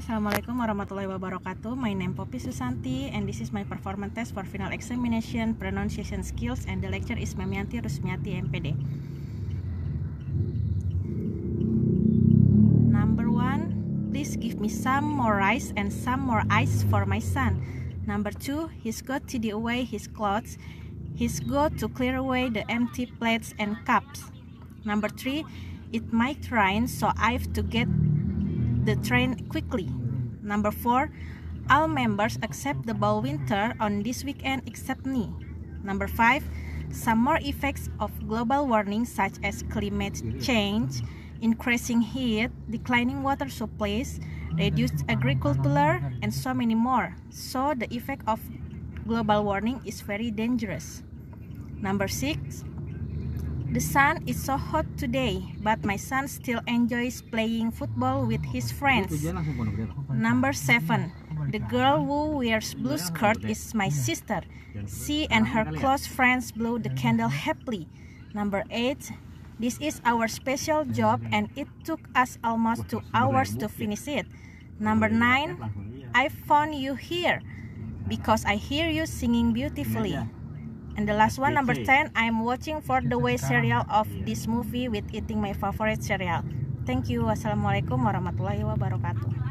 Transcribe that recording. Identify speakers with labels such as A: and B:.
A: Assalamualaikum warahmatullahi wabarakatuh. My name Poppy Susanti and this is my performance test for final examination pronunciation skills and the lecture is Memianti Rusmiati MPD. Number one, please give me some more rice and some more ice for my son. Number two, he's got to do away his clothes. He's got to clear away the empty plates and cups. Number three, it might rain, so I've to get the train quickly. Number four, all members accept the ball winter on this weekend except me. Number five, some more effects of global warming such as climate change, increasing heat, declining water supplies, reduced agriculture, and so many more. So the effect of global warming is very dangerous. Number six, the sun is so hot today, but my son still enjoys playing football with his friends. Number 7. The girl who wears blue skirt is my sister. She and her close friends blow the candle happily. Number 8. This is our special job and it took us almost 2 hours to finish it. Number 9. I found you here because I hear you singing beautifully. And the last one, number 10, I'm watching for the way serial of this movie with eating my favorite cereal. Thank you. Wassalamualaikum warahmatullahi wabarakatuh.